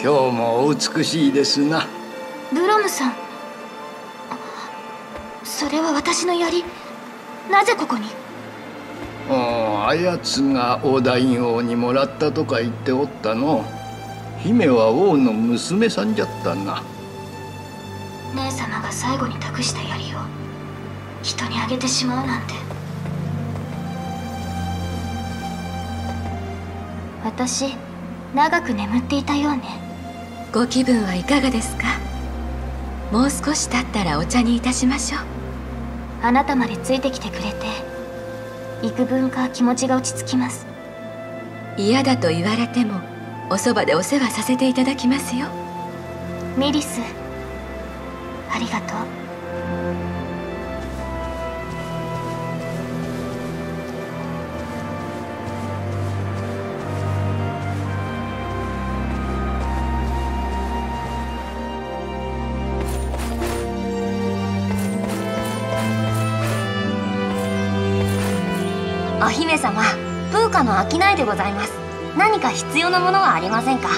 今日もお美しいですな。ブロムさん。それは私の槍。なぜここに？ああやつが大大王にもらったとか言っておったの。姫は王の娘さんじゃったな。姉様が最後に託した槍を。人にあげてしまうなんて。私長く眠っていたようねご気分はいかがですか？もう少し経ったらお茶にいたしましょう。あなたまでついてきてくれて幾分か気持ちが落ち着きます。嫌だと言われてもおそばでお世話させていただきますよ。ミリスありがとうの商いでございます。何か必要なものはありませんか？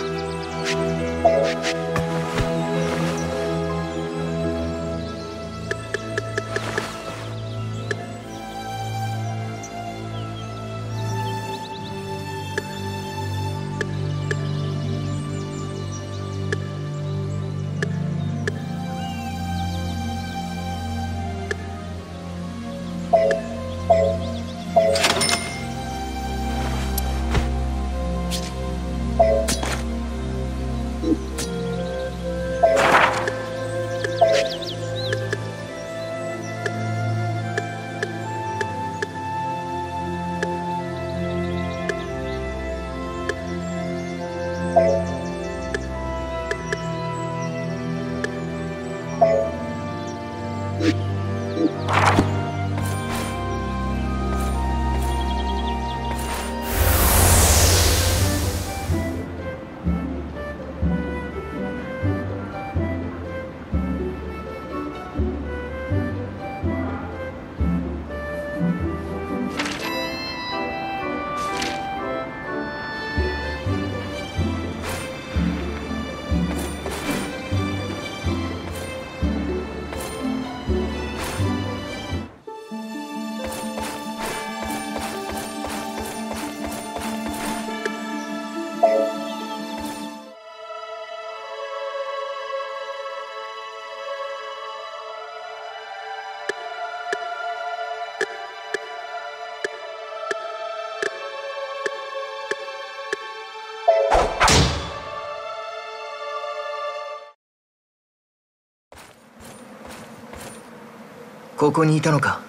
ここにいたのか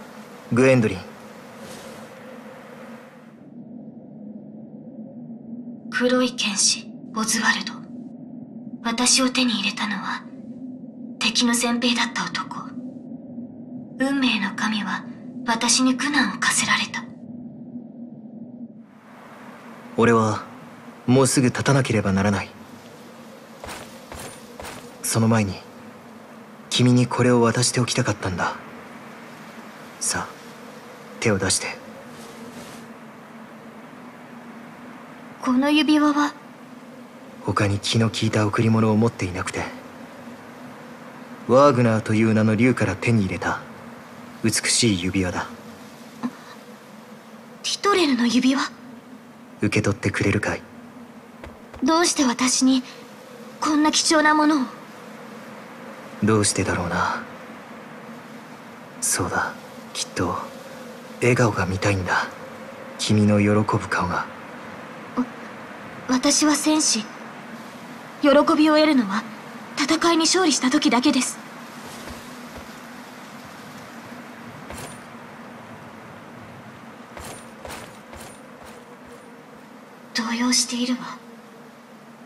グエンドリン。黒い剣士オズワルド。私を手に入れたのは敵の先兵だった男。運命の神は私に苦難を課せられた。俺はもうすぐ立たなければならない。その前に君にこれを渡しておきたかったんださあ手を出して。この指輪は？他に気の利いた贈り物を持っていなくて。ワーグナーという名の竜から手に入れた。美しい指輪だ。ティトレルの指輪？受け取ってくれるかい？どうして私にこんな貴重なものを？どうしてだろうな。そうだと笑顔が見たいんだ。君の喜ぶ顔が。私は戦士。喜びを得るのは戦いに勝利した時だけです。動揺しているわ。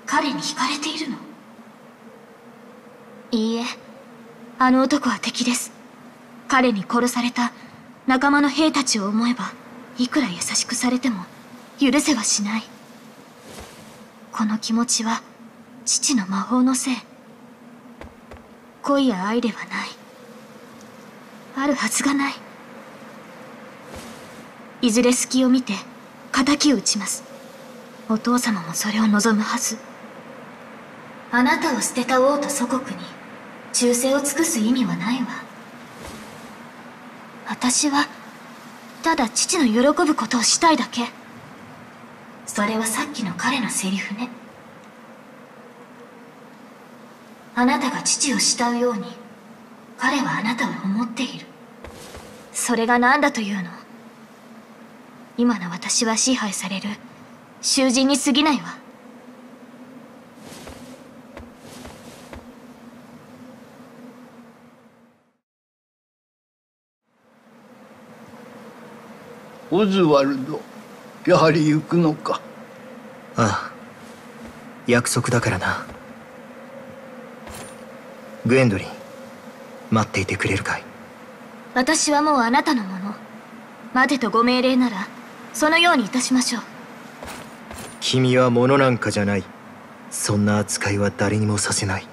彼に惹かれているの。いいえあの男は敵です。彼に殺された仲間の兵たちを思えばいくら優しくされても許せはしない。この気持ちは父の魔法のせい。恋や愛ではない。あるはずがない。いずれ隙を見て敵を討ちます。お父様もそれを望むはず。あなたを捨てた王と祖国に忠誠を尽くす意味はないわ。私はただ父の喜ぶことをしたいだけ。それはさっきの彼のセリフね。あなたが父を慕うように彼はあなたを思っている。それが何だというの？今の私は支配される囚人に過ぎないわ。オズワルドやはり行くのか？ああ約束だからな。グエンドリン待っていてくれるかい？私はもうあなたのもの。待てとご命令ならそのようにいたしましょう。君は物なんかじゃない。そんな扱いは誰にもさせない。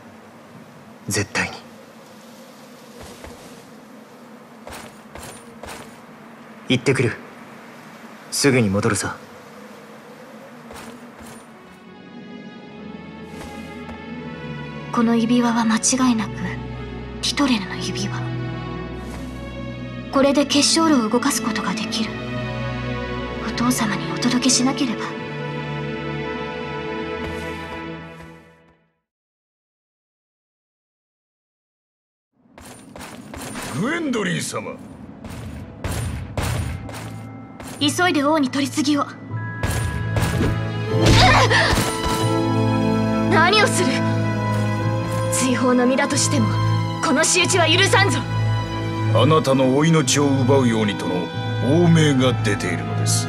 絶対に。行ってくるすぐに戻るさこの指輪は間違いなくキトレルの指輪。これで結晶炉を動かすことができる。お父様にお届けしなければ。グエンドリン様急いで王に取り次ぎを。何をする？追放の身だとしてもこの仕打ちは許さんぞ。あなたのお命を奪うようにとの亡命が出ているのです。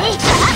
Hey!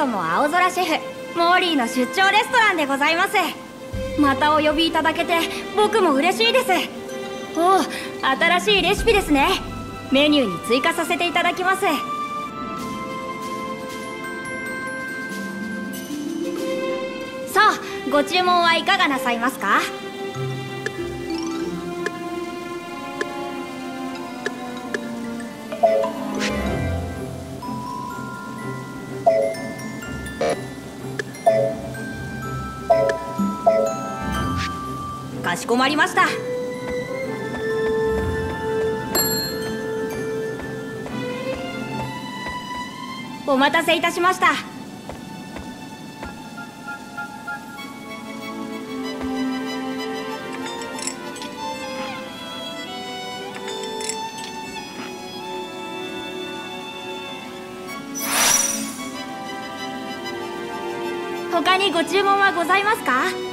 とも青空シェフモーリーの出張レストランでございます。またお呼びいただけて僕も嬉しいです。おお新しいレシピですね。メニューに追加させていただきます。さあご注文はいかがなさいますか？かしこまりました。お待たせいたしました。他にご注文はございますか？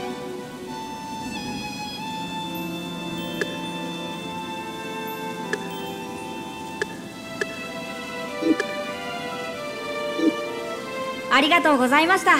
ありがとうございました。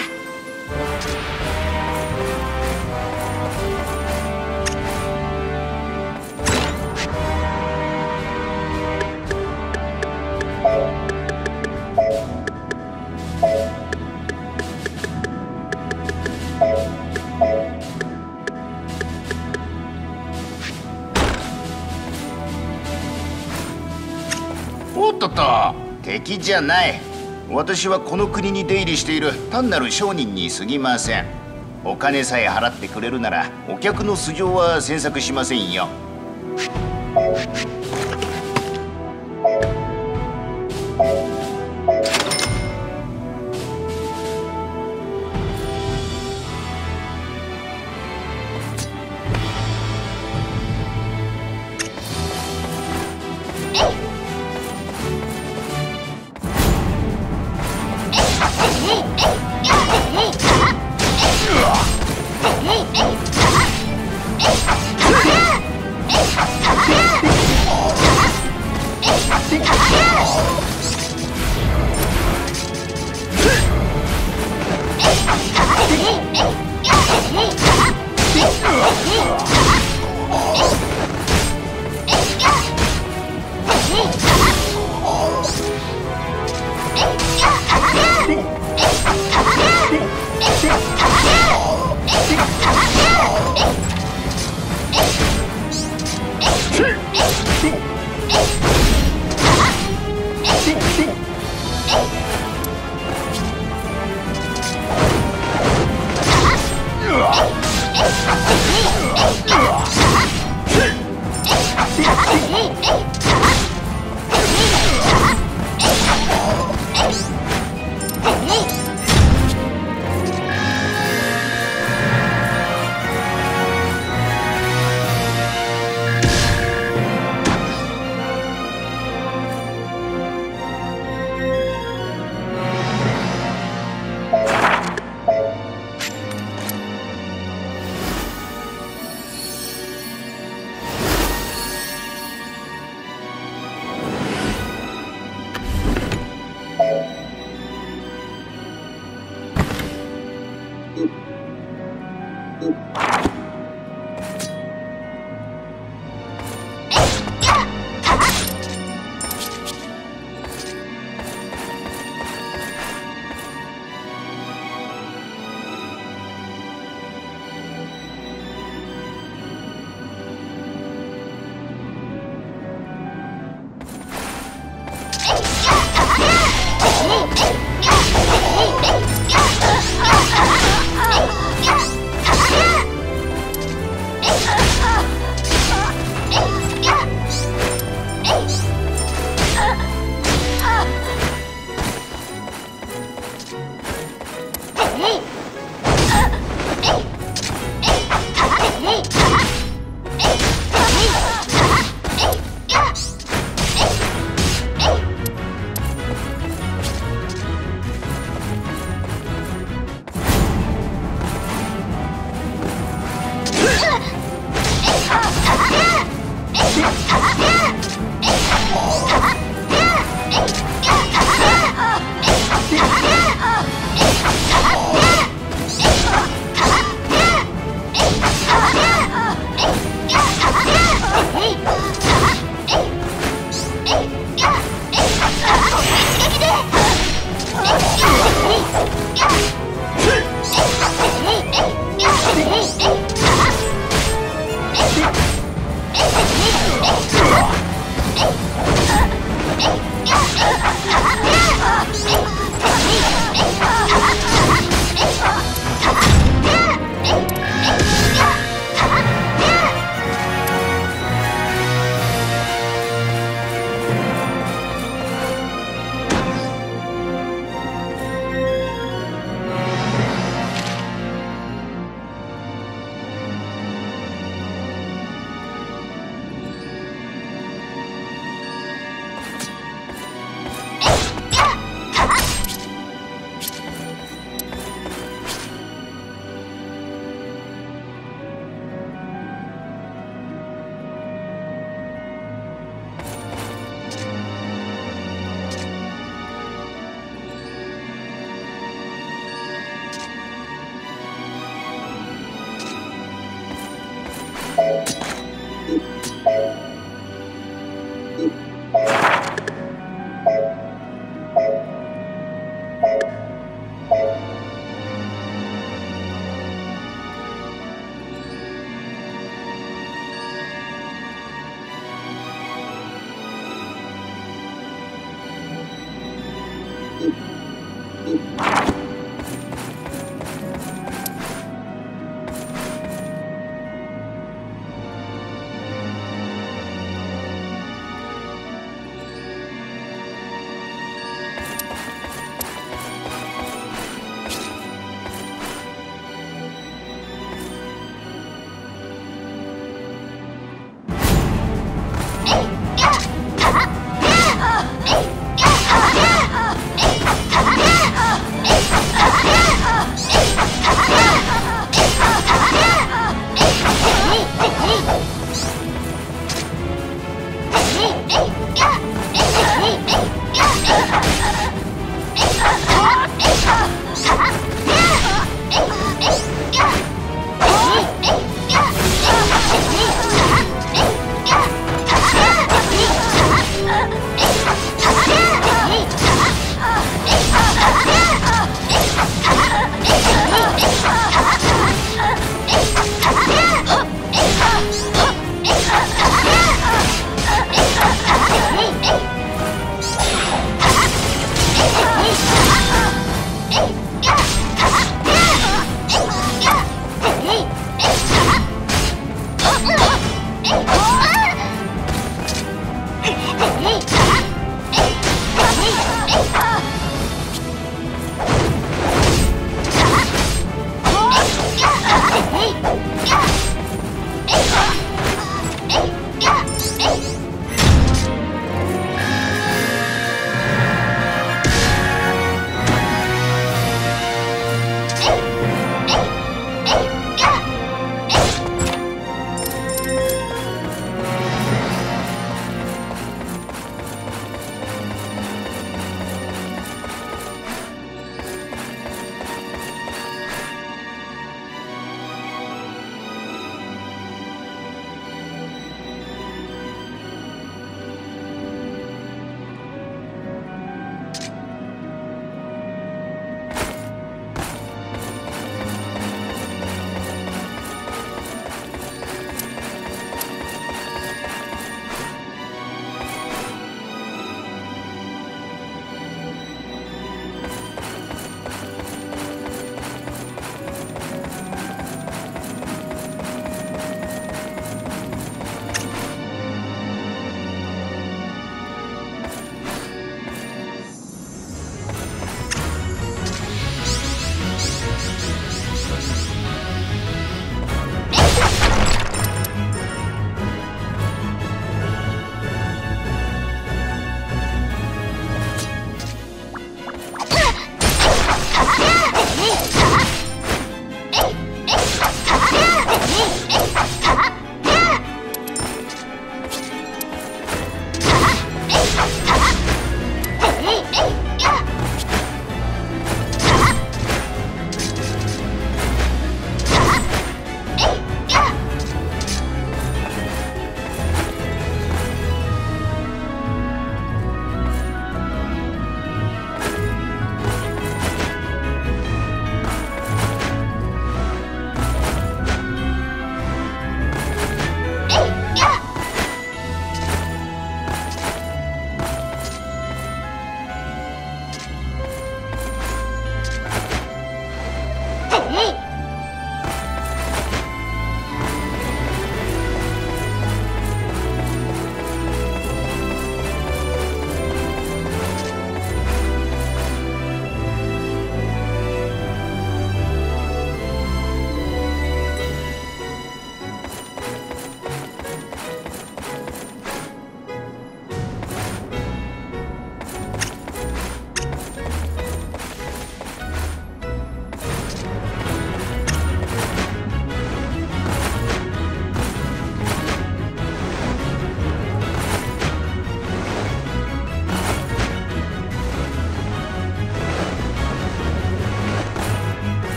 おっとっと。敵じゃない。私はこの国に出入りしている単なる商人に過ぎません。お金さえ払ってくれるならお客の素性は詮索しませんよ。